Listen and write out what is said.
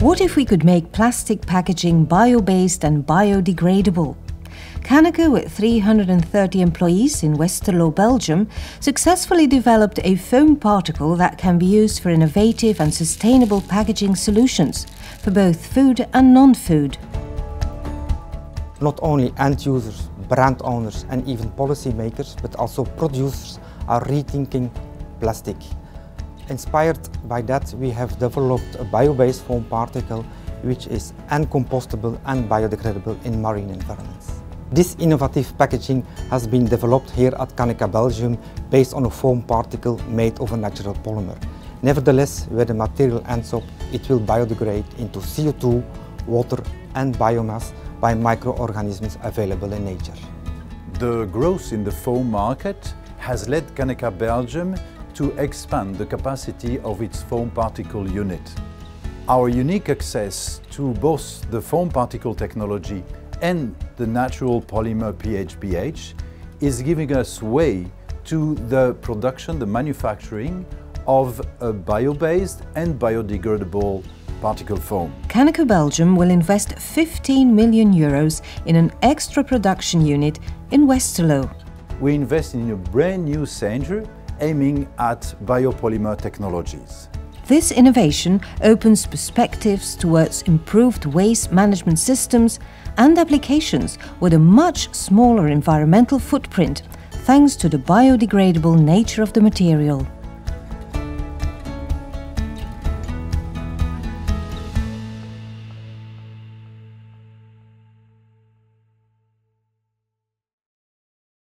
What if we could make plastic packaging bio-based and biodegradable? Kaneka, with 330 employees in Westerlo, Belgium, successfully developed a foam particle that can be used for innovative and sustainable packaging solutions for both food and non-food. Not only end users, brand owners and even policymakers, but also producers are rethinking plastic. Inspired by that, we have developed a bio-based foam particle which is uncompostable and biodegradable in marine environments. This innovative packaging has been developed here at Kaneka Belgium based on a foam particle made of a natural polymer. Nevertheless, where the material ends up, it will biodegrade into CO2, water and biomass by microorganisms available in nature. The growth in the foam market has led Kaneka Belgium to expand the capacity of its foam particle unit. Our unique access to both the foam particle technology and the natural polymer PHBH is giving us way to the production, the manufacturing of a bio-based and biodegradable particle foam. Kaneka Belgium will invest 15 million euros in an extra production unit in Westerlo. We invest in a brand new center aiming at biopolymer technologies. This innovation opens perspectives towards improved waste management systems and applications with a much smaller environmental footprint thanks to the biodegradable nature of the material.